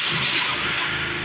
mais.